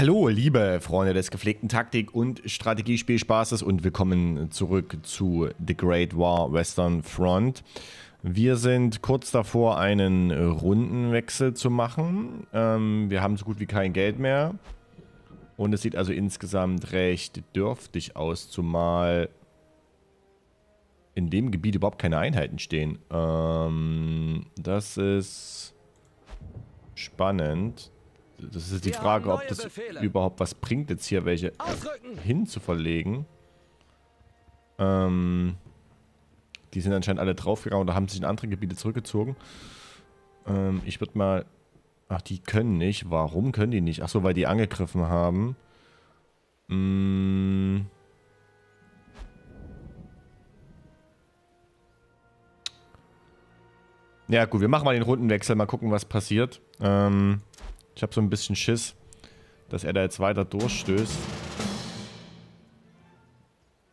Hallo, liebe Freunde des gepflegten Taktik- und Strategiespielspaßes und willkommen zurück zu The Great War Western Front. Wir sind kurz davor, einen Rundenwechsel zu machen. Ähm, wir haben so gut wie kein Geld mehr. Und es sieht also insgesamt recht dürftig aus, zumal in dem Gebiet überhaupt keine Einheiten stehen. Ähm, das ist spannend. Das ist die Frage, ob das Befehle. überhaupt was bringt, jetzt hier welche hinzuverlegen. Ähm, die sind anscheinend alle draufgegangen oder haben sich in andere Gebiete zurückgezogen. Ähm, ich würde mal... Ach, die können nicht. Warum können die nicht? Achso, weil die angegriffen haben. Mmh... Ja gut, wir machen mal den Rundenwechsel, mal gucken, was passiert. Ähm, ich habe so ein bisschen Schiss, dass er da jetzt weiter durchstößt.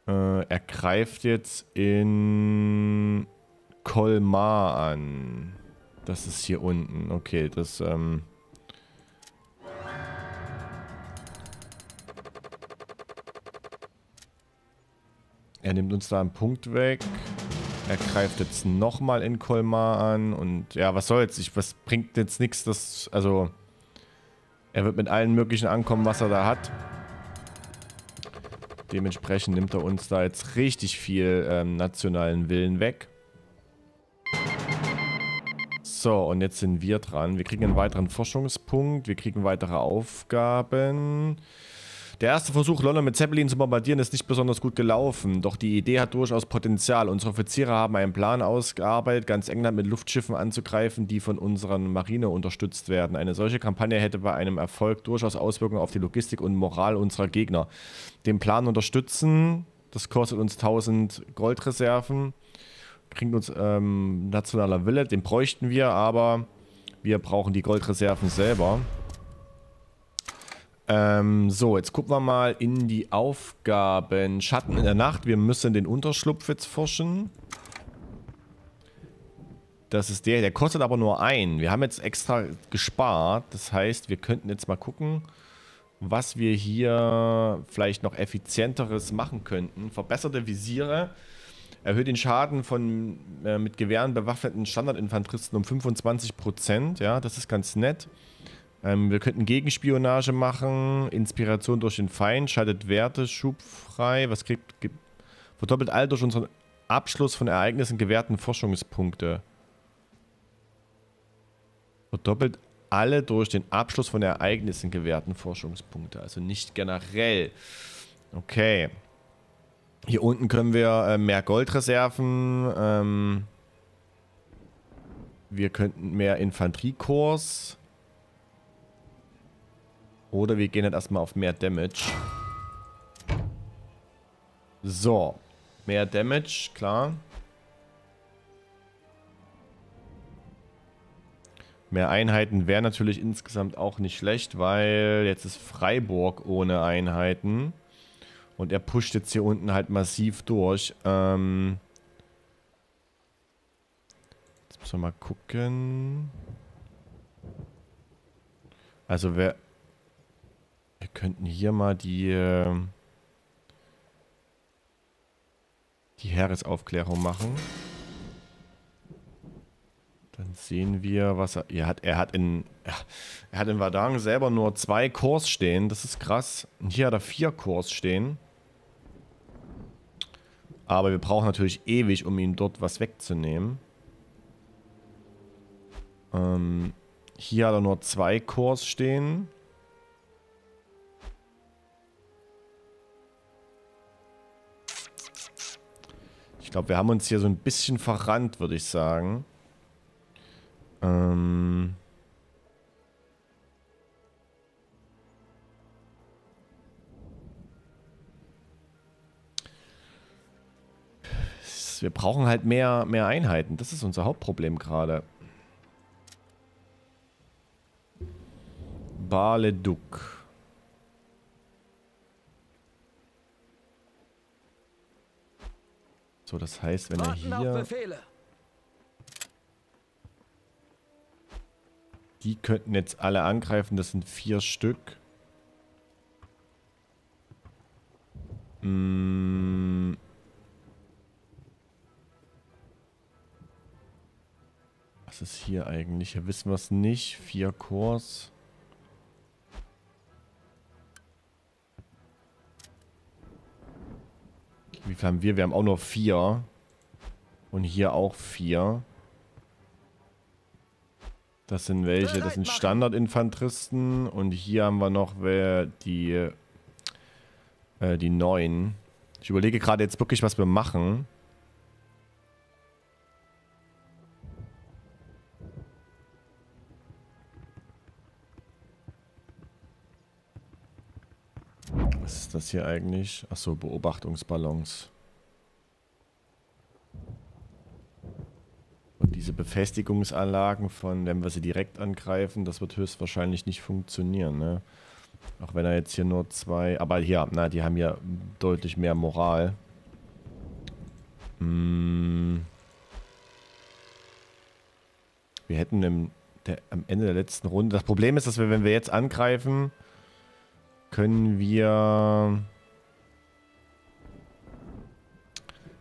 Äh, er greift jetzt in Colmar an. Das ist hier unten. Okay, das, ähm... Er nimmt uns da einen Punkt weg. Er greift jetzt nochmal in Colmar an und ja, was soll jetzt? Ich, was bringt jetzt nichts, das, also er wird mit allen möglichen ankommen, was er da hat. Dementsprechend nimmt er uns da jetzt richtig viel ähm, nationalen Willen weg. So, und jetzt sind wir dran. Wir kriegen einen weiteren Forschungspunkt. Wir kriegen weitere Aufgaben. Der erste Versuch, London mit Zeppelin zu bombardieren, ist nicht besonders gut gelaufen. Doch die Idee hat durchaus Potenzial. Unsere Offiziere haben einen Plan ausgearbeitet, ganz England mit Luftschiffen anzugreifen, die von unserer Marine unterstützt werden. Eine solche Kampagne hätte bei einem Erfolg durchaus Auswirkungen auf die Logistik und Moral unserer Gegner. Den Plan unterstützen, das kostet uns 1000 Goldreserven, kriegt uns ähm, nationaler Wille, den bräuchten wir, aber wir brauchen die Goldreserven selber. Ähm, so, jetzt gucken wir mal in die Aufgaben. Schatten in der Nacht. Wir müssen den Unterschlupf jetzt forschen. Das ist der. Der kostet aber nur ein. Wir haben jetzt extra gespart. Das heißt, wir könnten jetzt mal gucken, was wir hier vielleicht noch effizienteres machen könnten. Verbesserte Visiere. Erhöht den Schaden von äh, mit Gewehren bewaffneten Standardinfanteristen um 25%. Ja, das ist ganz nett. Ähm, wir könnten Gegenspionage machen. Inspiration durch den Feind. Schaltet Werte schubfrei. Was kriegt. Verdoppelt all durch unseren Abschluss von Ereignissen gewährten Forschungspunkte. Verdoppelt alle durch den Abschluss von Ereignissen gewährten Forschungspunkte. Also nicht generell. Okay. Hier unten können wir äh, mehr Goldreserven. Ähm, wir könnten mehr Infanteriekorps. Oder wir gehen jetzt erstmal auf mehr Damage. So. Mehr Damage, klar. Mehr Einheiten wäre natürlich insgesamt auch nicht schlecht, weil jetzt ist Freiburg ohne Einheiten. Und er pusht jetzt hier unten halt massiv durch. Ähm jetzt müssen wir mal gucken. Also wer könnten hier mal die, ähm, die Heeresaufklärung machen. Dann sehen wir, was er, er hat. Er hat in, er hat in Vadang selber nur zwei Kurs stehen. Das ist krass. Und hier hat er vier Kurs stehen. Aber wir brauchen natürlich ewig, um ihm dort was wegzunehmen. Ähm, hier hat er nur zwei Kurs stehen. Glaube, wir haben uns hier so ein bisschen verrannt, würde ich sagen. Ähm... Wir brauchen halt mehr, mehr Einheiten. Das ist unser Hauptproblem gerade. Baleduc. So, das heißt, wenn er hier... Die könnten jetzt alle angreifen. Das sind vier Stück. Mm. Was ist hier eigentlich? Hier wissen wir es nicht. Vier Kurs. Viel haben wir? Wir haben auch nur vier. Und hier auch vier. Das sind welche? Das sind Standardinfanteristen. Und hier haben wir noch die, äh, die neuen. Ich überlege gerade jetzt wirklich, was wir machen. Was ist das hier eigentlich? Achso, Beobachtungsballons. Und diese Befestigungsanlagen von, wenn wir sie direkt angreifen, das wird höchstwahrscheinlich nicht funktionieren, ne? Auch wenn er jetzt hier nur zwei... Aber hier, na, die haben ja deutlich mehr Moral. Hm. Wir hätten im, der, am Ende der letzten Runde... Das Problem ist, dass wir, wenn wir jetzt angreifen können wir...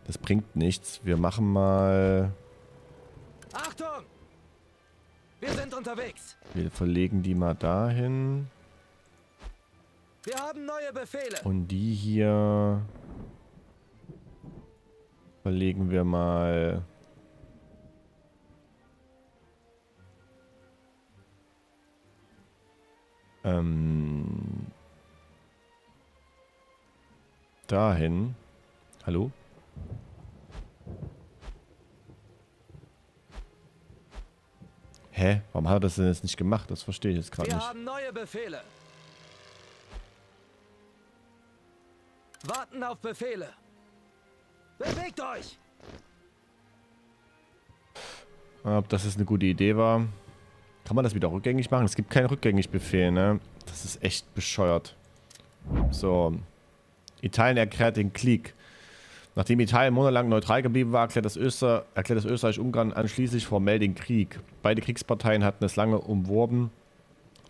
Das bringt nichts. Wir machen mal... Achtung! Wir sind unterwegs. Wir verlegen die mal dahin. Wir haben neue Befehle. Und die hier verlegen wir mal ähm dahin. Hallo? Hä? Warum hat er das denn jetzt nicht gemacht? Das verstehe ich jetzt gerade nicht. Wir haben neue Befehle. Warten auf Befehle. Bewegt euch! Ob das jetzt eine gute Idee war? Kann man das wieder rückgängig machen? Es gibt keinen Rückgängig-Befehl, ne? Das ist echt bescheuert. So, Italien erklärt den Krieg. Nachdem Italien monatelang neutral geblieben war, erklärt das, Öster, erklärt das Österreich-Ungarn anschließend formell den Krieg. Beide Kriegsparteien hatten es lange umworben,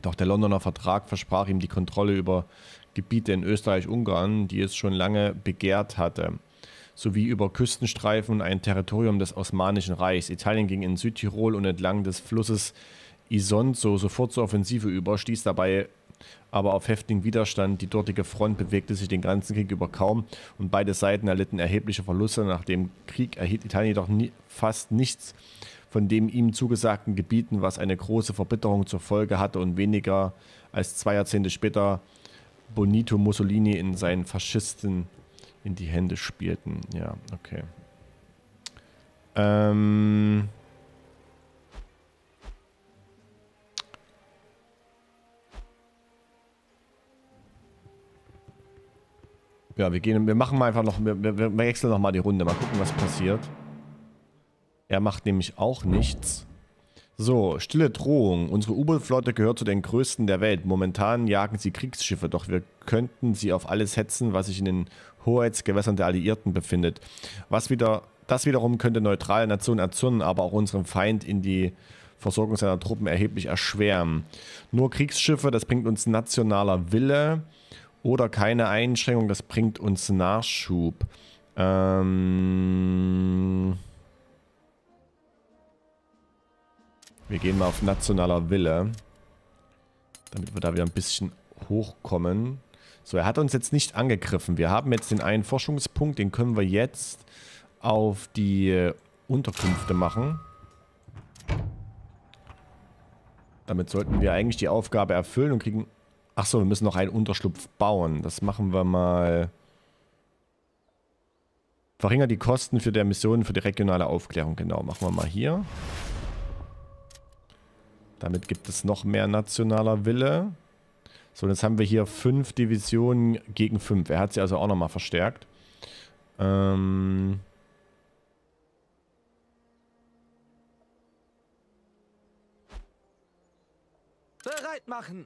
doch der Londoner Vertrag versprach ihm die Kontrolle über Gebiete in Österreich-Ungarn, die es schon lange begehrt hatte, sowie über Küstenstreifen und ein Territorium des Osmanischen Reichs. Italien ging in Südtirol und entlang des Flusses Isonzo sofort zur Offensive über, stieß dabei aber auf heftigen Widerstand. Die dortige Front bewegte sich den ganzen Krieg über kaum und beide Seiten erlitten erhebliche Verluste. Nach dem Krieg erhielt Italien jedoch nie, fast nichts von dem ihm zugesagten Gebieten, was eine große Verbitterung zur Folge hatte und weniger als zwei Jahrzehnte später Bonito Mussolini in seinen Faschisten in die Hände spielten. Ja, okay. Ähm, Ja, wir gehen, wir machen mal einfach noch, wir, wir, wechseln noch mal die Runde, mal gucken, was passiert. Er macht nämlich auch nichts. So, stille Drohung. Unsere U-Boot-Flotte gehört zu den größten der Welt. Momentan jagen sie Kriegsschiffe, doch wir könnten sie auf alles hetzen, was sich in den Hoheitsgewässern der Alliierten befindet. Was wieder, das wiederum könnte neutrale Nationen erzürnen, aber auch unserem Feind in die Versorgung seiner Truppen erheblich erschweren. Nur Kriegsschiffe, das bringt uns nationaler Wille oder keine Einschränkung, das bringt uns Nachschub. Ähm wir gehen mal auf nationaler Wille. Damit wir da wieder ein bisschen hochkommen. So, er hat uns jetzt nicht angegriffen. Wir haben jetzt den einen Forschungspunkt, den können wir jetzt auf die Unterkünfte machen. Damit sollten wir eigentlich die Aufgabe erfüllen und kriegen Achso, wir müssen noch einen Unterschlupf bauen. Das machen wir mal. Verringert die Kosten für der Mission für die regionale Aufklärung. Genau, machen wir mal hier. Damit gibt es noch mehr nationaler Wille. So, jetzt haben wir hier fünf Divisionen gegen fünf. Er hat sie also auch nochmal verstärkt. Ähm... Bereit machen!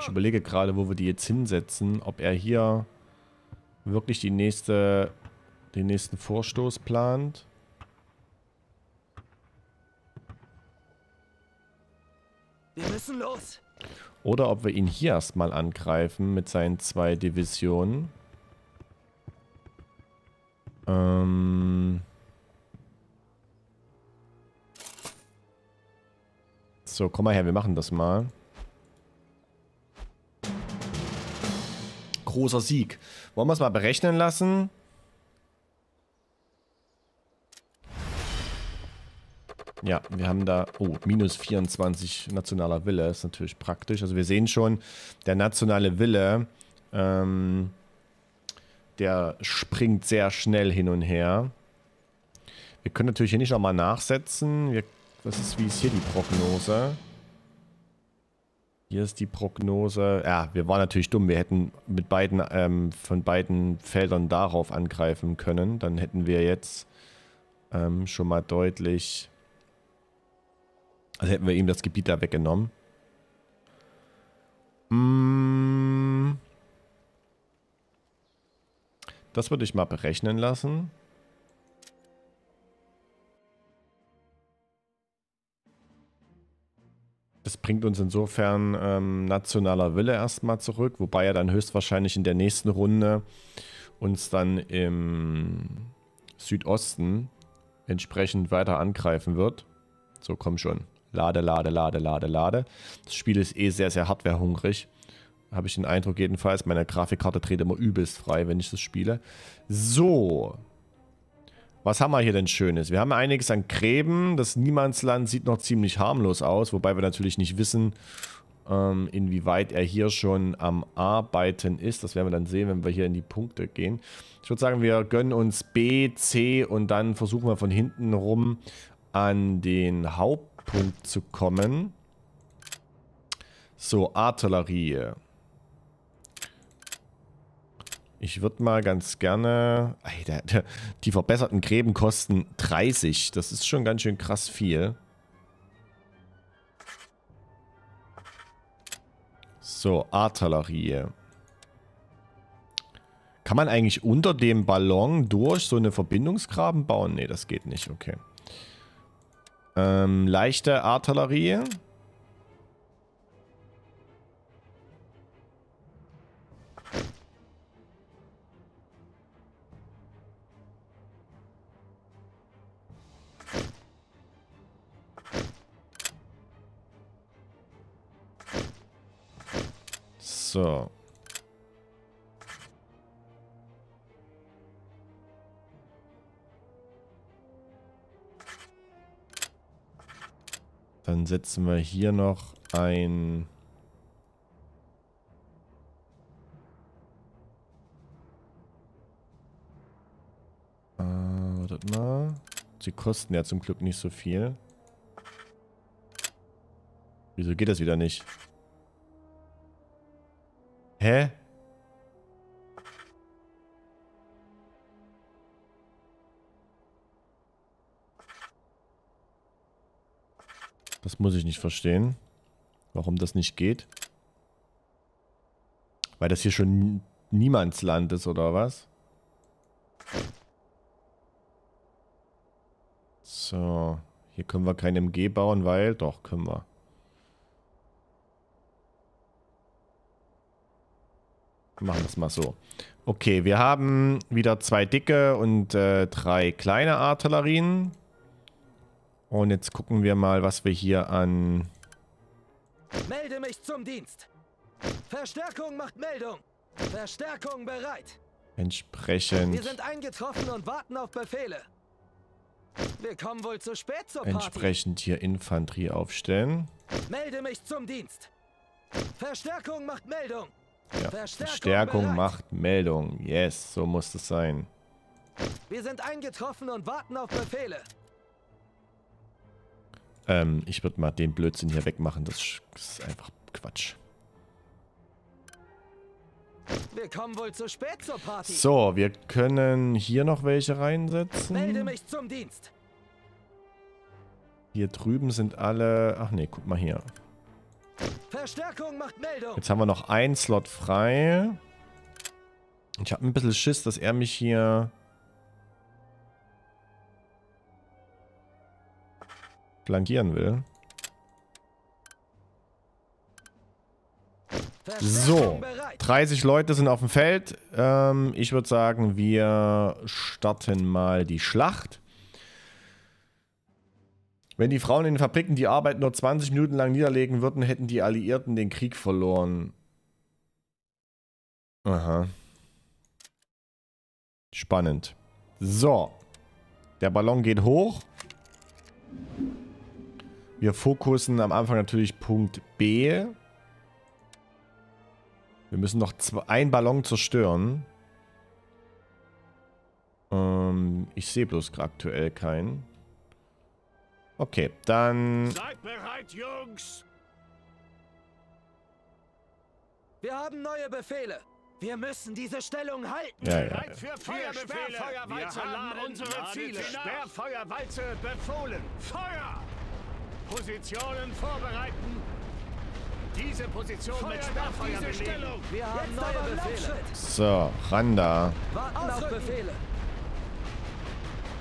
Ich überlege gerade, wo wir die jetzt hinsetzen. Ob er hier wirklich die nächste, den nächsten Vorstoß plant. Wir müssen los. Oder ob wir ihn hier erstmal angreifen mit seinen zwei Divisionen. Ähm... So, komm mal her, wir machen das mal. Großer Sieg. Wollen wir es mal berechnen lassen? Ja, wir haben da, oh, minus 24 nationaler Wille, ist natürlich praktisch. Also wir sehen schon, der nationale Wille, ähm, der springt sehr schnell hin und her. Wir können natürlich hier nicht nochmal nachsetzen. Wir, was ist, wie ist hier die Prognose? Hier ist die Prognose. Ja, wir waren natürlich dumm. Wir hätten mit beiden, ähm, von beiden Feldern darauf angreifen können. Dann hätten wir jetzt ähm, schon mal deutlich also hätten wir ihm das Gebiet da weggenommen. Mm. Das würde ich mal berechnen lassen. Das bringt uns insofern ähm, nationaler Wille erstmal zurück, wobei er dann höchstwahrscheinlich in der nächsten Runde uns dann im Südosten entsprechend weiter angreifen wird. So, komm schon. Lade, lade, lade, lade, lade. Das Spiel ist eh sehr, sehr hardwarehungrig. Habe ich den Eindruck jedenfalls. Meine Grafikkarte dreht immer übelst frei, wenn ich das spiele. So. Was haben wir hier denn Schönes? Wir haben einiges an Gräben. Das Niemandsland sieht noch ziemlich harmlos aus, wobei wir natürlich nicht wissen, ähm, inwieweit er hier schon am Arbeiten ist. Das werden wir dann sehen, wenn wir hier in die Punkte gehen. Ich würde sagen, wir gönnen uns B, C und dann versuchen wir von hinten rum an den Haupt Punkt zu kommen. So, Artillerie. Ich würde mal ganz gerne... Alter, die verbesserten Gräben kosten 30. Das ist schon ganz schön krass viel. So, Artillerie. Kann man eigentlich unter dem Ballon durch so eine Verbindungsgraben bauen? Ne, das geht nicht. Okay. Ähm, leichte Artillerie. So. Dann setzen wir hier noch ein... Äh, wartet mal. Sie kosten ja zum Glück nicht so viel. Wieso geht das wieder nicht? Hä? Das muss ich nicht verstehen. Warum das nicht geht. Weil das hier schon Niemandsland ist, oder was? So. Hier können wir kein MG bauen, weil... Doch, können wir. Machen wir es mal so. Okay, wir haben wieder zwei dicke und äh, drei kleine Artillerien. Und jetzt gucken wir mal, was wir hier an... Melde mich zum Dienst. Verstärkung macht Meldung. Verstärkung bereit. Entsprechend... Wir sind eingetroffen und warten auf Befehle. Wir kommen wohl zu spät zur Party. Entsprechend hier Infanterie aufstellen. Melde mich zum Dienst. Verstärkung macht Meldung. Ja, Verstärkung, macht Meldung. Yes, so muss es sein. Wir sind eingetroffen und warten auf Befehle. Ähm, ich würde mal den Blödsinn hier wegmachen. Das ist einfach Quatsch. Wir kommen wohl zu spät zur Party. So, wir können hier noch welche reinsetzen. Melde mich zum Dienst. Hier drüben sind alle... Ach nee, guck mal hier. Verstärkung macht Meldung. Jetzt haben wir noch einen Slot frei. Ich habe ein bisschen Schiss, dass er mich hier flankieren will. So, 30 Leute sind auf dem Feld. Ähm, ich würde sagen, wir starten mal die Schlacht. Wenn die Frauen in den Fabriken die Arbeit nur 20 Minuten lang niederlegen würden, hätten die Alliierten den Krieg verloren. Aha. Spannend. So. Der Ballon geht hoch. Wir fokussen am Anfang natürlich Punkt B. Wir müssen noch einen Ballon zerstören. Ähm, ich sehe bloß aktuell keinen. Okay, dann... Seid bereit, Jungs! Wir haben neue Befehle. Wir müssen diese Stellung halten. Ja, ja, ja. Bereit für Feuerbefehle! Sperrfeuerwalze Wir haben laden. unsere Ziele! Sperrfeuerwalze befohlen! Feuer! Positionen vorbereiten! Diese Position mit Feuert auf Sperrfeuer diese. Stellung! Wir haben Jetzt neue Befehle. So, ran da. Warten auf. Befehle.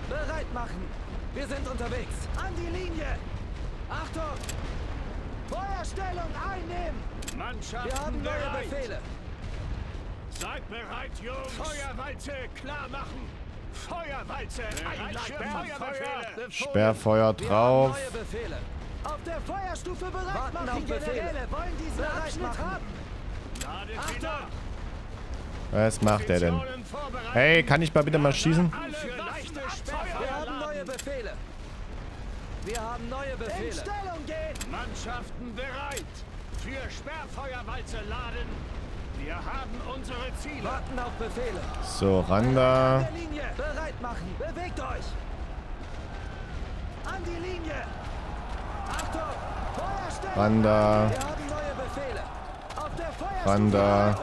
Bereit machen. Wir sind unterwegs. An die Linie. Achtung. Feuerstellung einnehmen. Mannschaften Wir haben neue bereit! Befehle. Seid bereit, Jungs! Feuerwalze klar machen! Feuerwalze einleiten! Sperrfeuer Sperrfeuer Wir drauf. haben neue Befehle. Auf der Feuerstufe bereit Warten machen. auf Befehle. Generäle wollen diesen Bereit Abschnitt machen. haben. Ladet Achtung. Was macht der denn? Hey, kann ich mal bitte mal schießen? Alle für leichte Wir Sperrfeuer haben neue laden! Befehle. Wir haben neue In Befehle. Stellung gehen. Mannschaften bereit! Für Sperrfeuerwalze laden! Wir haben unsere Ziele! Warten auf Befehle. So, ran da. An der Linie. Bereit machen. Bewegt euch. An die Linie. Achtung. Feuerstellung. Ran da. Wir haben neue Befehle. Auf der Feuerstufe Ran da.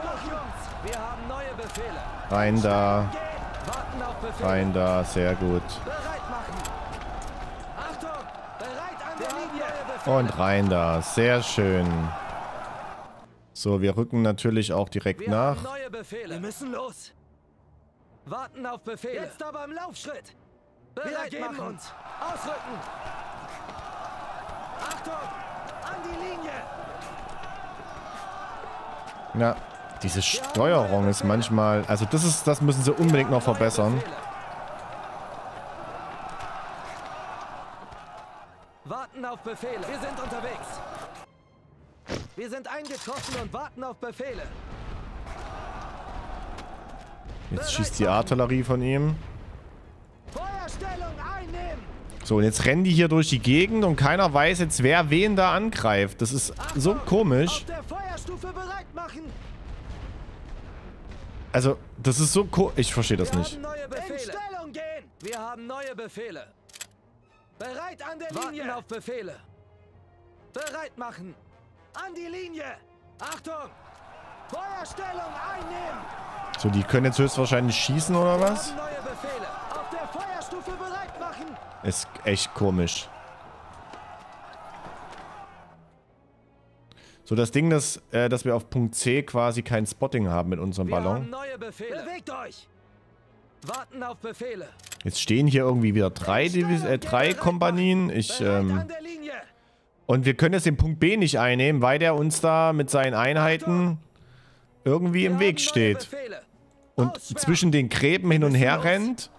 Wir haben neue Befehle. Rein da. Gehen. Warten auf Befehle. Rein da. Sehr gut. Bereit machen. Achtung. Bereit an Wir der haben Linie. neue Befehle. Und rein da. Sehr schön. So, wir rücken natürlich auch direkt Wir haben nach. neue Befehle. Wir müssen los. Warten auf Befehle. Jetzt aber im Laufschritt. Wir Bereit ergeben machen. uns. Ausrücken. Achtung. An die Linie. Ja, diese Steuerung ist manchmal... Also das ist, das müssen sie unbedingt noch verbessern. Befehle. Warten auf Befehle. Wir sind unterwegs. Wir sind eingetroffen und warten auf Befehle. Jetzt schießt die Artillerie von ihm. Feuerstellung einnehmen. So, und jetzt rennen die hier durch die Gegend und keiner weiß jetzt, wer wen da angreift. Das ist so komisch. Auf der Feuerstufe bereit machen. Also, das ist so ko Ich verstehe das Wir nicht. haben neue In Befehle. Stellung gehen. Wir haben neue Befehle. Bereit an der Warten Linie. auf Befehle. Bereit machen. An die Linie. Achtung. Feuerstellung einnehmen. So, die können jetzt höchstwahrscheinlich schießen oder was? haben neue Befehle. Auf der Feuerstufe bereit machen. Ist echt komisch. So, das Ding, dass, äh, dass wir auf Punkt C quasi kein Spotting haben mit unserem Wir haben Ballon. neue Befehle. Bewegt euch. Warten auf Befehle. Jetzt stehen hier irgendwie wieder drei, Divis äh, drei Kompanien. Ich, ähm, und wir können jetzt den Punkt B nicht einnehmen, weil der uns da mit seinen Einheiten irgendwie im Weg steht. Und zwischen den Gräben hin und her rennt.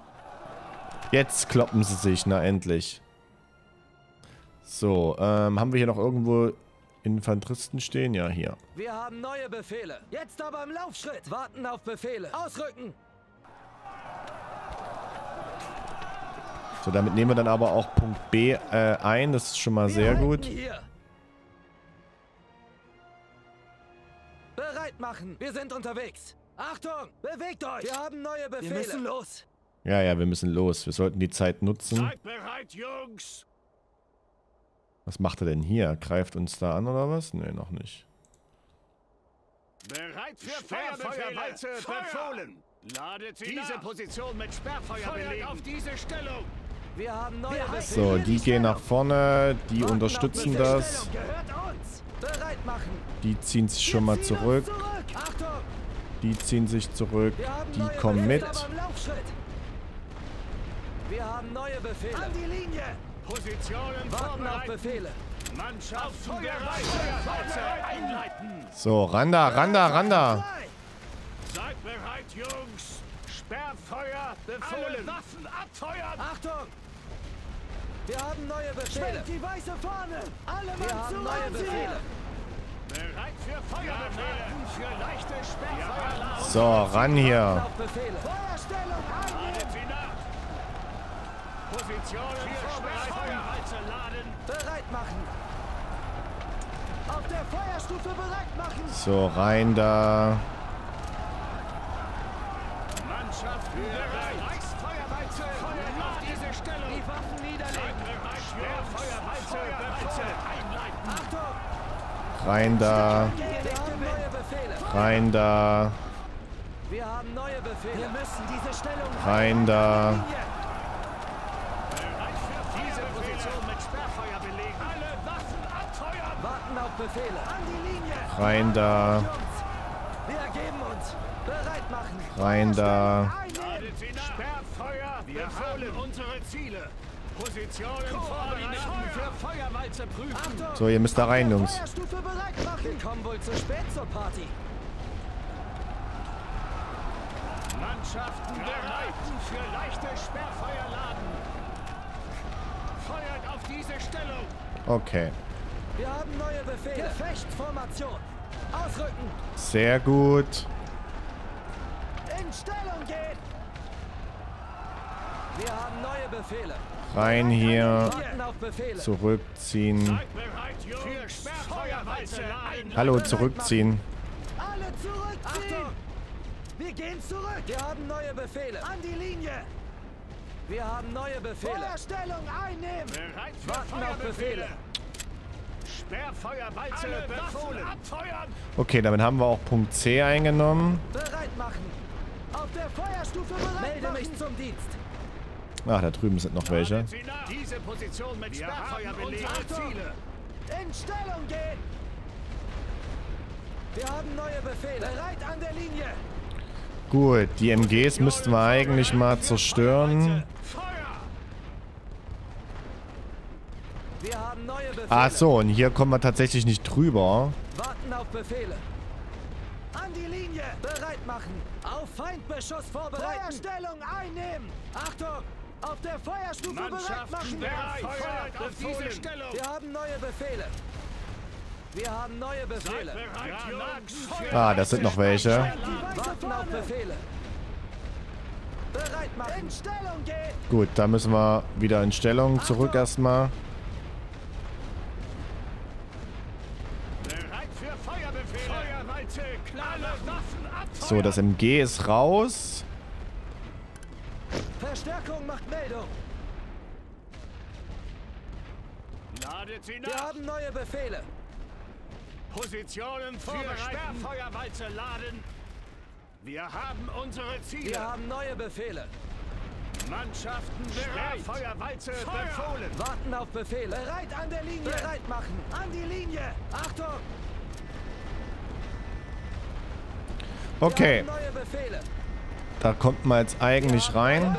Jetzt kloppen sie sich, na endlich. So, ähm, haben wir hier noch irgendwo Infanteristen stehen? Ja, hier. Wir haben neue Befehle. Jetzt aber im Laufschritt. Warten auf Befehle. Ausrücken. So, damit nehmen wir dann aber auch Punkt B äh, ein. Das ist schon mal Wir sehr gut. Hier. Bereit machen. Wir sind unterwegs. Achtung. Bewegt euch. Wir haben neue Wir Befehle. müssen los. Ja, ja, wir müssen los. Wir sollten die Zeit nutzen. Seid bereit, Jungs! Was macht er denn hier? Greift uns da an oder was? Nee, noch nicht. Bereit für Sperrfeuerwalze befohlen! Ladet Diese Position mit Sperrfeuer belegen! auf diese Stellung! So, die gehen nach vorne. Die unterstützen das. Die ziehen sich schon mal zurück. Die ziehen sich zurück. Die kommen mit. Wir haben neue Befehle. An die Linie. Positionen Warten auf! Befehle. Mannschaften bereit, Feuerwalze einleiten. So, Randa, Randa, Randa. Seid bereit, Jungs. Sperrfeuer befohlen. Alle Waffen abfeuern. Achtung! Wir haben neue Befehle. Schwenkt die weiße Fahne! Alle Wir Mann haben zu neue! Befehle. Bereit für Feuerbefehle. für leichte Sperrfeuer. So, ran hier. Feuerstellung nach. Positionen vorbereitet. Feuerwalze laden. Bereit machen. Auf der Feuerstufe bereit machen! So, rein da. Mannschaften bereit. Reichsfeuerwalze. Feuert auf diese Stellung. Die Waffen niederlegen. bereit. Sperrfeuerwalze. Feuerwalze einleiten. Achtung! Rein da. Rein da. Wir haben neue Befehle. Wir müssen diese Stellung Rein da. Diese Position mit Sperrfeuer belegen. Alle Waffen abfeuern. Warten auf Befehle. an die Linie! Rein da. Jungs, wir ergeben uns. Bereit machen. Rein da. Wir befohlen. unsere Ziele. Positionen vorbereiten. Für Feuerwalze prüfen. Achtung! So, ihr müsst da rein, Jungs. Feuerstufe bereit Wir machen! kommen wohl zu spät zur Party. Mannschaften bereit. Für leichte Sperrfeuer laden. Feuert auf diese Stellung. Okay. Wir haben neue Befehle. Gefechtsformation. Ausrücken. Sehr gut. In Stellung gehen! Wir haben neue Befehle. Rein hier. Warten auf Befehle. Zurückziehen. Hallo, zurückziehen. Alle zurückziehen! Achtung! Wir gehen zurück! Wir haben neue Befehle. An die Linie! Wir haben neue Befehle. Feuerstellung einnehmen! Bereit für Warten auf Feuerbefehle. Sperrfeuerwalze befohlen. Abfeuern. Okay, damit haben wir auch Punkt C eingenommen. Bereit machen. Auf der Feuerstufe bereit Melde machen! mich zum Dienst. Ach, da drüben sind noch welche. Diese Position mit Sperrfeuer. Ziele. In Stellung gehen! Wir haben neue Befehle. Bereit an der Linie! Gut, die MGs müssten wir eigentlich mal zerstören. Feuer. Wir haben neue Befehle. Ach so, und hier kommen wir tatsächlich nicht drüber. Warten auf Befehle. An die Linie! Bereit machen. Auf Feindbeschuss vorbereiten. Feuerstellung einnehmen! Achtung! Auf der Feuerstufe bereit machen! bereit. Feuert auf diese Stellung. Wir haben neue Befehle. Wir haben neue Befehle. Bereit. Ah, das sind noch welche. Warten auf! Befehle. Bereit machen. In Stellung gehen! Gut, da müssen wir wieder in Stellung zurück erstmal. Bereit für Feuerbefehle. Feuerwalze. Alle Waffen abfeuern. So, das MG ist raus. Verstärkung macht Meldung. Ladet sie Wir nach. haben neue Befehle. Positionen vorbereiten. Sperrfeuerwalze laden. Wir haben unsere Ziele. Wir haben neue Befehle. Mannschaften bereit. Sperrfeuerwalze befohlen. Warten auf Befehle. Bereit an der Linie! Bereit machen. An die Linie! Achtung! Okay, da kommt man jetzt eigentlich rein.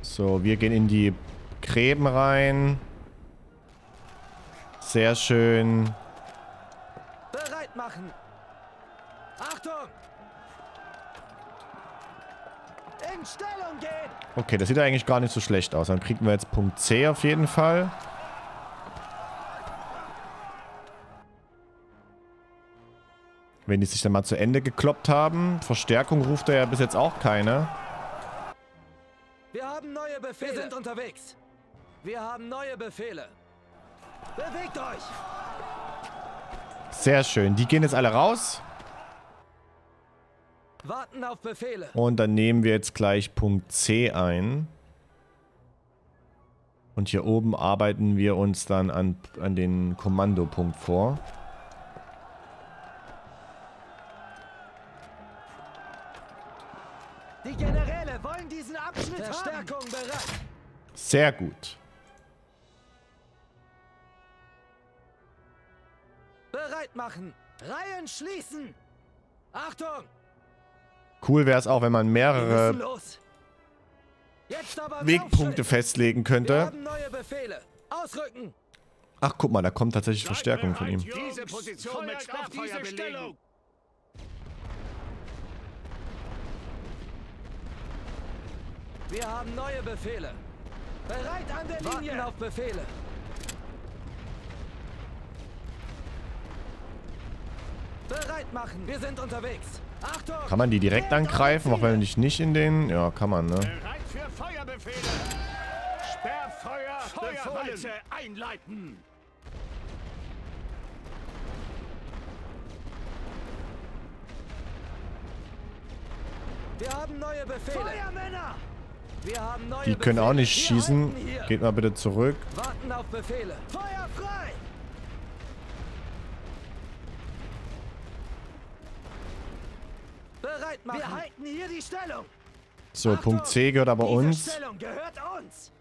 So, wir gehen in die Gräben rein. Sehr schön. Bereit machen. Achtung! In Stellung gehen! Okay, das sieht eigentlich gar nicht so schlecht aus. Dann kriegen wir jetzt Punkt C auf jeden Fall. Wenn die sich dann mal zu Ende gekloppt haben. Verstärkung ruft er ja bis jetzt auch keine. Wir haben neue Befehle. Wir sind unterwegs. Wir haben neue Befehle. Bewegt euch! Sehr schön. Die gehen jetzt alle raus. Warten auf Befehle. Und dann nehmen wir jetzt gleich Punkt C ein. Und hier oben arbeiten wir uns dann an, an den Kommandopunkt vor. Die Generäle wollen diesen Abschnitt haben! Verstärkung bereit. Sehr gut. Bereit machen. Reihen schließen! Achtung! Cool wäre es auch, wenn man mehrere Wegpunkte festlegen Wir könnte. haben neue Befehle. Ausrücken. Ach, guck mal, da kommt tatsächlich Verstärkung von ihm. Diese Position mit belegen. Wir haben neue Befehle. Bereit an der Warten Linie. auf Befehle. Bereit machen. Wir sind unterwegs. Achtung. Kann man die direkt angreifen, auch wenn ich nicht in den... Ja, kann man, ne? Bereit für Feuerbefehle. Sperrfeuer, Feuerwalze einleiten. Wir haben neue Befehle. Feuermänner. Wir haben neue Die können auch nicht schießen. Geht mal bitte zurück. Warten auf Befehle. Feuer frei. Bereit machen. Wir halten hier die Stellung. So, Achtung! Punkt C gehört aber uns. Gehört uns.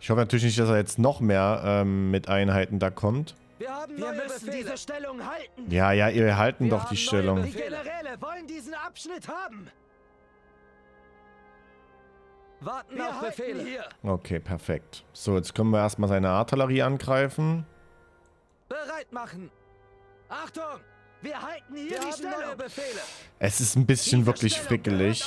Ich hoffe natürlich nicht, dass er jetzt noch mehr ähm, mit Einheiten da kommt. Wir haben Wir müssen Befehle. diese Stellung halten. Ja, ja, ihr halten Wir doch die Stellung. Die. Generäle wollen diesen Abschnitt haben. Warten Wir auf Befehle. hier. Okay, perfekt. So, jetzt können wir erstmal seine Artillerie angreifen. Bereit machen. Achtung. Wir halten hier Wir die Stellung. Befehle. Es ist ein bisschen Diese wirklich Stellung frickelig.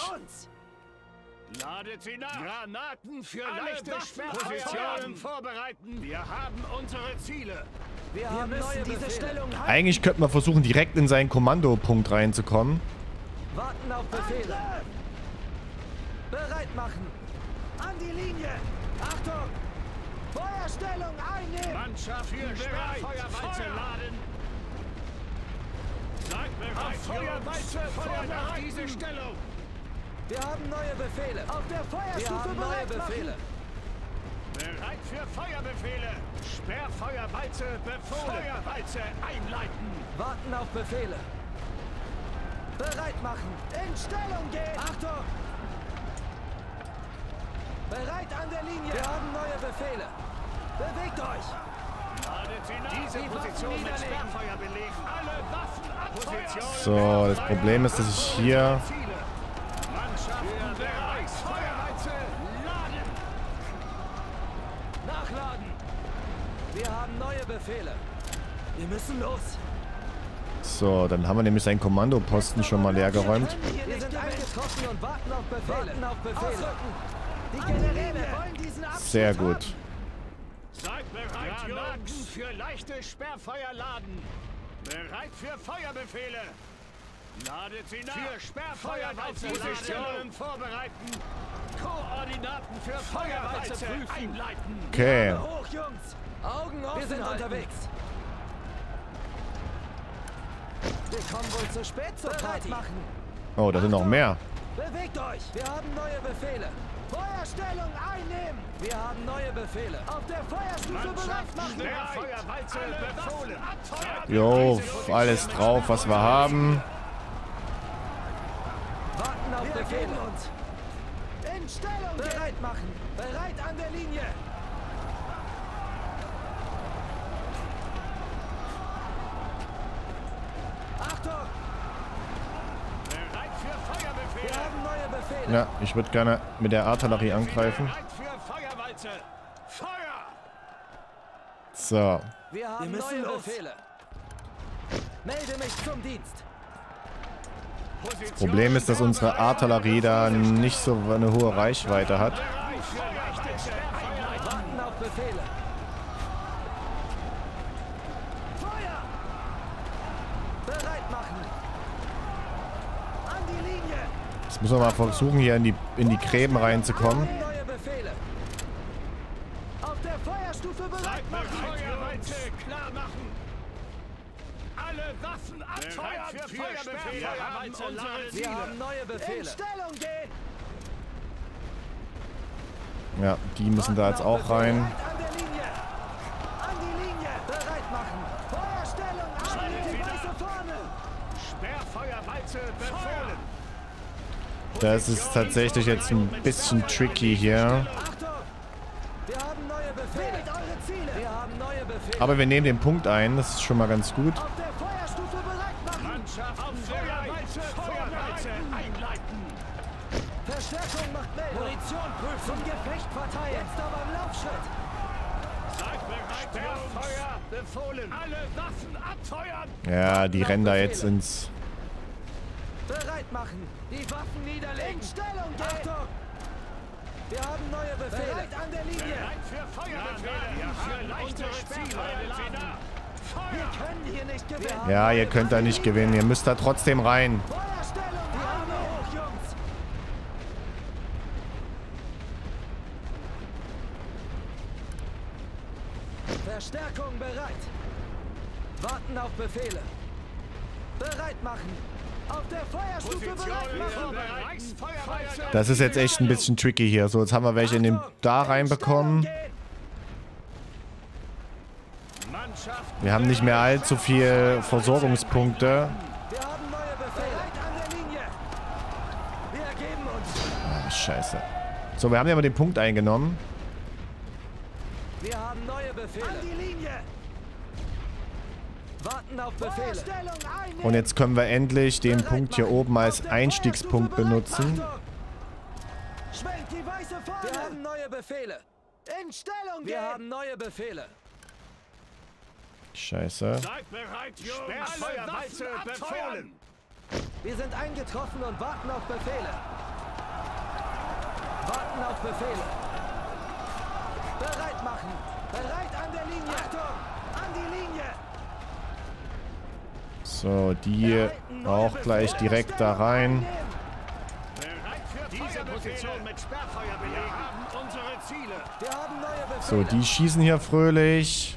Ladet sie nach. Granaten für Alle leichte abfeuern. vorbereiten. Wir haben unsere Ziele. Wir, Wir haben müssen neue diese Befehle. Stellung halten. Eigentlich könnte man versuchen, direkt in seinen Kommandopunkt reinzukommen. Warten auf Befehle. Angriff. Bereit machen. An die Linie. Achtung. Feuerstellung einnehmen. Mannschaften bereit. Sperrfeuerwalze laden. Seid bereit. Feuerwalze feuert auf diese Stellung. Wir haben neue Befehle. Auf der Wir Feuerstufe haben neue bereit Befehle. machen. Bereit für Feuerbefehle. Sperrfeuerwalze befohlen. Feuerwalze einleiten. Warten auf Befehle. Bereit machen. In Stellung gehen. Achtung. Bereit an der Linie. Wir haben neue Befehle. Bewegt euch. Diese Die Position mit. Sperrfeuer belegen. Alle Waffen abfeuern. So, das Problem ist, dass ich hier... Mannschaften. Feuerwalze laden. Nachladen. Wir haben neue Befehle. Wir müssen los. So, dann haben wir nämlich seinen Kommandoposten schon mal leer geräumt. Wir sind eingetroffen und warten auf Befehle. Warten auf Befehle. Ausrücken. Die Generäle wollen diesen Abschnitt Sehr gut. Seid bereit, Granaten für leichte Sperrfeuer laden. Bereit für Feuerbefehle. Ladet sie nach. Für Sperrfeuerwalze Positionen vorbereiten. Koordinaten für Feuerwalze einleiten. Okay. Hoch, Jungs. Augen offen Wir sind halten. unterwegs. Wir kommen wohl zu spät zur Party. machen. Oh, da sind noch mehr. Bewegt euch. Wir haben neue Befehle. Feuerstellung einnehmen. Wir haben neue Befehle. Auf der Feuerstufe bereit machen. Sperrfeuerwalze befohlen. Jo, alles drauf, was wir haben. Warten auf Befehle. In Stellung. Bereit machen. Bereit an der Linie. Achtung. Bereit für Feuerbefehle. Wir haben neue Befehle. Ja, ich würde gerne mit der Artillerie angreifen. So. Wir haben neue los. Befehle. Melde mich zum Dienst. Position Problem ist, dass unsere Artillerie da nicht so eine hohe Reichweite hat. Warten auf Befehle. Feuer. Bereit machen. An die Linie. Jetzt müssen wir mal versuchen, hier in die, in die Gräben reinzukommen. Neue Befehle. Auf der Feuerstufe bereit Seid bereit, machen. Feuerwalze klar machen. Alle Waffen abfeuern für Feuerbefehle. Wir haben unsere Wir Ziele. haben neue In Befehle. Stellung gehen. Ja, die müssen da jetzt auch rein. Bereit an der Linie. An die Linie. Bereit machen. Feuerstellung an. Die weiße Fahne. Sperrfeuerwalze befohlen. Das ist tatsächlich jetzt ein bisschen tricky hier. Aber wir nehmen den Punkt ein, das ist schon mal ganz gut. Auf der Feuerstufe bereit machen. Mannschaft auf Feuerwalze, Feuerwalze einleiten. Verstärkung macht Meldung. Munition prüfen. Zum Gefecht verteilen. Jetzt aber im Laufschritt. Seid bereit, Sperrfeuer befohlen. Alle Waffen abfeuern. Ja, die rennen da jetzt ins... Bereit machen. Die Waffen niederlegen. In Stellung gehen. Achtung. Wir haben neue Befehle. Bereit an der Linie. Bereit für Feuerbefehle. Ja, für leichte Sperrfeuer Wir können hier nicht gewinnen. Ja, ihr könnt da nicht gewinnen. Ihr müsst da trotzdem rein. Feuerstellung. Die Arme hoch, Jungs. Verstärkung bereit. Warten auf Befehle. Bereit machen. Das ist jetzt echt ein bisschen tricky hier. So, jetzt haben wir welche in den da reinbekommen. Wir haben nicht mehr allzu viel Versorgungspunkte. Ah, scheiße. So, wir haben ja mal den Punkt eingenommen. Wir haben neue Befehle. An die Linie. Warten auf Befehle. Und jetzt können wir endlich den Punkt hier oben als Einstiegspunkt benutzen. Wir haben neue Befehle. In Stellung Wir haben neue Befehle. Scheiße. Seid bereit, Sperrfeuerwalze befohlen. Wir sind eingetroffen und warten auf Befehle. Warten auf Befehle. Bereit machen. Bereit an der Linie. Achtung! An die Linie. So, die auch gleich direkt da rein. So, die schießen hier fröhlich.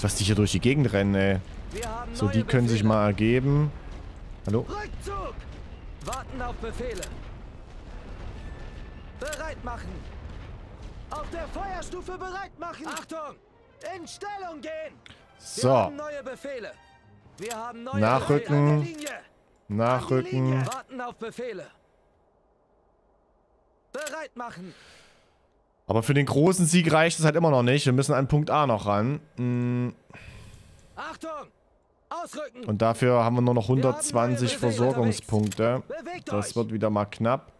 Was die hier durch die Gegend rennen, ey. So, die können sich mal ergeben. Hallo? Rückzug! Warten auf Befehle. Bereit machen. Auf der Feuerstufe bereit machen. Achtung! In Stellung gehen. So. Wir haben neue Befehle. Wir haben neue Nachrücken. Befehle Nachrücken. Warten auf Befehle. Bereit machen. Aber für den großen Sieg reicht es halt immer noch nicht. Wir müssen an Punkt A noch ran. Mm. Achtung! Ausrücken! Und dafür haben wir nur noch 120 Versorgungspunkte. Das wird wieder mal knapp.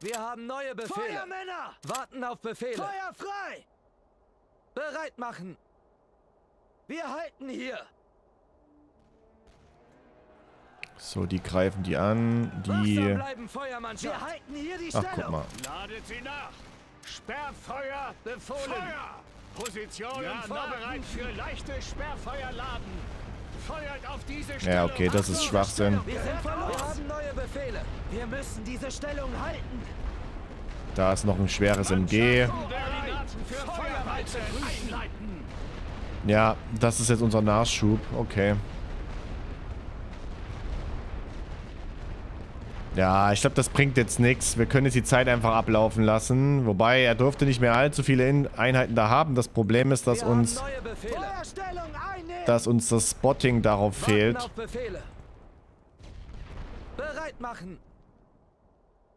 Wir haben neue Befehle. Feuermänner! Warten auf Befehle. Feuer frei! Bereit machen! Wir halten hier! So, die greifen die an. Die. Bleiben, Wir halten hier die Ach, guck mal. Ladet sie nach! Sperrfeuer befohlen! Feuer! Positionen ja, bereit für leichte Sperrfeuerladen! Feuert auf diese Stellung! Ja, okay, das ist Schwachsinn. Wir sind verloren. Wir haben neue Befehle. Wir müssen diese Stellung halten. Da ist noch ein schweres MG. Ja, das ist jetzt unser Nachschub. Okay. Ja, ich glaube, das bringt jetzt nichts. Wir können jetzt die Zeit einfach ablaufen lassen. Wobei, er dürfte nicht mehr allzu viele Einheiten da haben. Das Problem ist, dass uns dass uns das Spotting darauf fehlt. Bereit machen.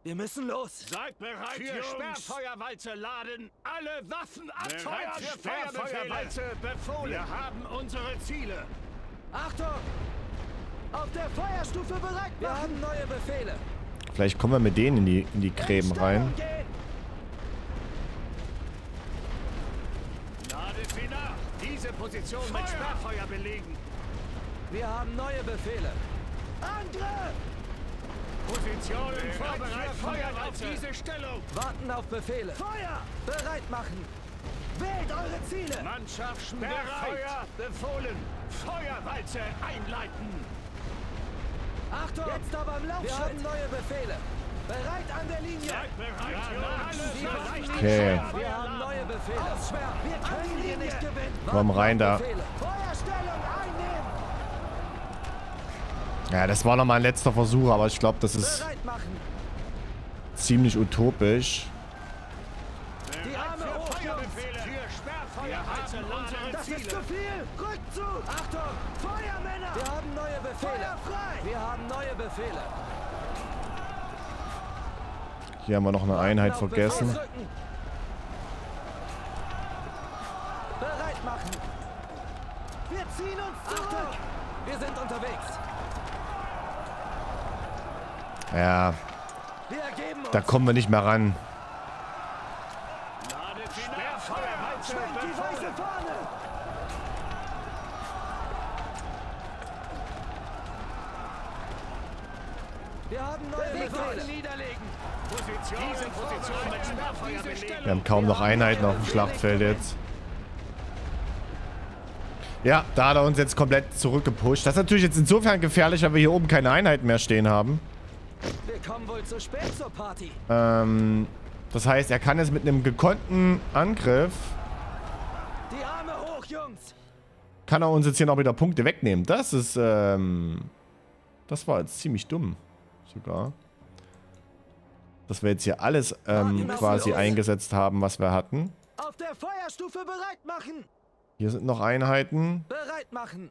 Wir müssen los. Seid bereit, für Sperrfeuerwalze laden. Alle Waffen abfeuern. Bereit für Sperrfeuerwalze befohlen. Wir haben unsere Ziele. Achtung! Auf der Feuerstufe bereit machen. Wir haben neue Befehle. Vielleicht kommen wir mit denen in die, in die Gräben rein. Ladet sie nach. Diese Position Feuer. mit Sperrfeuer belegen. Wir haben neue Befehle. Angriff! Positionen vorbereitet. Feuer auf diese Stellung. Warten auf Befehle. Feuer! Bereit machen. Wählt eure Ziele. Mannschaft Feuer befohlen. Feuerwalze einleiten. Achtung! Jetzt aber im Laufschritt. Wir haben neue Befehle. Bereit an der Linie. Seid bereit, Jungs. Okay. Wir haben neue Befehle. Aussperren. Wir können hier nicht gewinnen. Komm rein da. Ja, das war nochmal ein letzter Versuch, aber ich glaube, das ist ziemlich utopisch. Die Arme hoch, Für Sperrfeuer Das ist zu viel. Rückzug. Achtung. Feuermänner. Wir haben neue Befehle. Feuer frei. Wir haben neue Befehle. Hier haben wir noch eine Einheit vergessen. Bereit machen. Wir ziehen uns zurück! Wir sind unterwegs! Ja. Da kommen wir nicht mehr ran. Wir haben kaum noch Einheiten auf dem Schlachtfeld jetzt. Ja, da hat er uns jetzt komplett zurückgepusht. Das ist natürlich jetzt insofern gefährlich, weil wir hier oben keine Einheiten mehr stehen haben. Wir kommen wohl zu spät zur Party. Ähm, das heißt, er kann jetzt mit einem gekonnten Angriff... Die Arme hoch, Jungs! Kann er uns jetzt hier noch wieder Punkte wegnehmen. Das ist, ähm... Das war jetzt ziemlich dumm. Sogar. Dass wir jetzt hier alles ähm, quasi eingesetzt haben, was wir hatten. Auf der Feuerstufe bereit machen! Hier sind noch Einheiten. Bereit machen!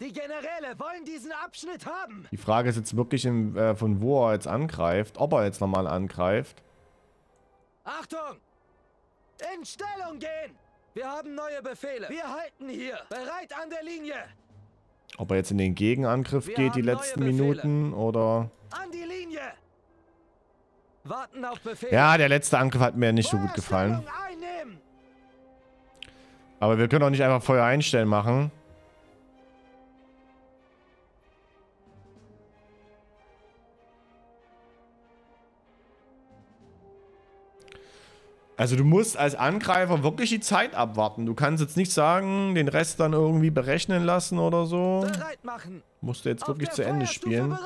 Die Generäle wollen diesen Abschnitt haben. Die Frage ist jetzt wirklich, in, äh, von wo er jetzt angreift. Ob er jetzt nochmal angreift. Achtung! In Stellung gehen! Wir haben neue Befehle. Wir halten hier. Bereit an der Linie. Ob er jetzt in den Gegenangriff Wir geht die letzten Minuten oder... Ja, der letzte Angriff hat mir nicht so gut gefallen. Aber wir können auch nicht einfach Feuer einstellen machen. Also du musst als Angreifer wirklich die Zeit abwarten. Du kannst jetzt nicht sagen, den Rest dann irgendwie berechnen lassen oder so. Musst du jetzt auf wirklich zu Ende spielen.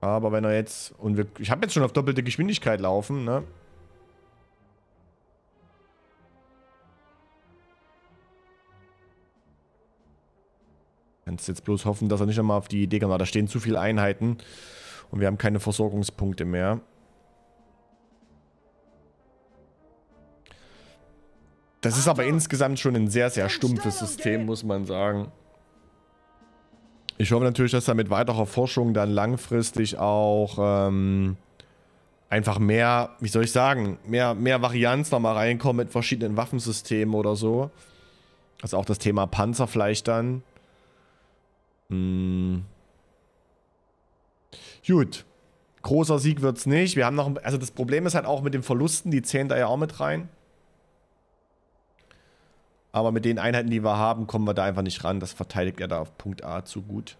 Aber wenn er jetzt... Und wir, ich habe jetzt schon auf doppelte Geschwindigkeit laufen, ne? Kannst jetzt bloß hoffen, dass er nicht einmal auf die Idee kommt. Da stehen zu viele Einheiten und wir haben keine Versorgungspunkte mehr. Das ist aber insgesamt schon ein sehr, sehr stumpfes System, muss man sagen. Ich hoffe natürlich, dass da mit weiterer Forschung dann langfristig auch ähm, einfach mehr, wie soll ich sagen, mehr, mehr Varianz nochmal reinkommen mit verschiedenen Waffensystemen oder so. Also auch das Thema Panzer vielleicht dann. Hm. Gut. Großer Sieg wird es nicht. Wir haben noch, also das Problem ist halt auch mit den Verlusten, die zählen da ja auch mit rein. Aber mit den Einheiten, die wir haben, kommen wir da einfach nicht ran. Das verteidigt er da auf Punkt A zu gut.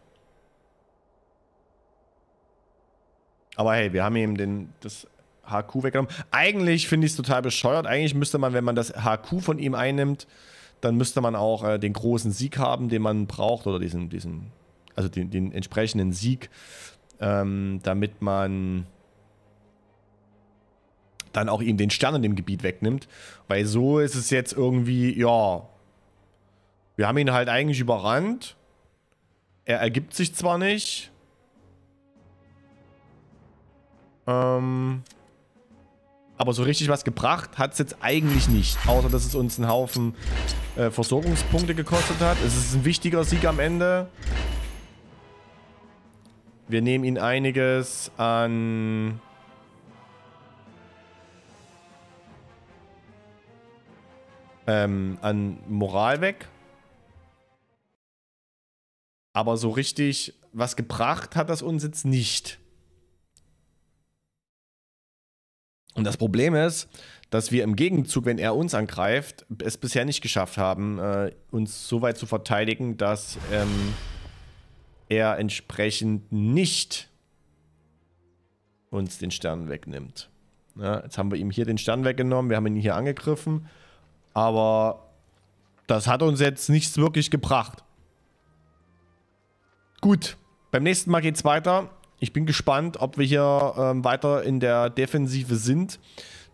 Aber hey, wir haben eben den, das HQ weggenommen. Eigentlich finde ich es total bescheuert. Eigentlich müsste man, wenn man das HQ von ihm einnimmt, dann müsste man auch äh, den großen Sieg haben, den man braucht. Oder diesen, diesen also den, den entsprechenden Sieg, ähm, damit man dann auch ihm den Stern in dem Gebiet wegnimmt. Weil so ist es jetzt irgendwie, ja, wir haben ihn halt eigentlich überrannt. Er ergibt sich zwar nicht. Ähm, aber so richtig was gebracht hat es jetzt eigentlich nicht. Außer, dass es uns einen Haufen äh, Versorgungspunkte gekostet hat. Es ist ein wichtiger Sieg am Ende. Wir nehmen ihn einiges an ähm, an Moral weg. Aber so richtig was gebracht hat das uns jetzt nicht. Und das Problem ist, dass wir im Gegenzug, wenn er uns angreift, es bisher nicht geschafft haben, äh, uns so weit zu verteidigen, dass ähm, er entsprechend nicht uns den Stern wegnimmt. Ja, jetzt haben wir ihm hier den Stern weggenommen, wir haben ihn hier angegriffen. Aber das hat uns jetzt nichts wirklich gebracht. Gut, beim nächsten Mal geht's weiter. Ich bin gespannt, ob wir hier ähm, weiter in der Defensive sind.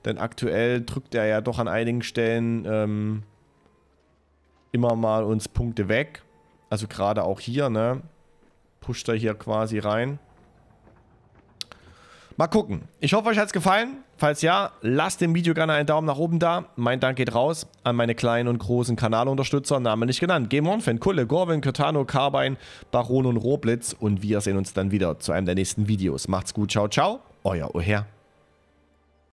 Denn aktuell drückt er ja doch an einigen Stellen ähm, immer mal uns Punkte weg. Also gerade auch hier, ne? Pusht er hier quasi rein. Mal gucken. Ich hoffe, euch hat es gefallen. Falls ja, lasst dem Video gerne einen Daumen nach oben da. Mein Dank geht raus an meine kleinen und großen Kanalunterstützer, Name nicht genannt. Game On, Fan, Kulle, Gorwin, Curtano, Carbine, Baron und Roblitz. Und wir sehen uns dann wieder zu einem der nächsten Videos. Macht's gut, ciao, ciao. Euer Oher.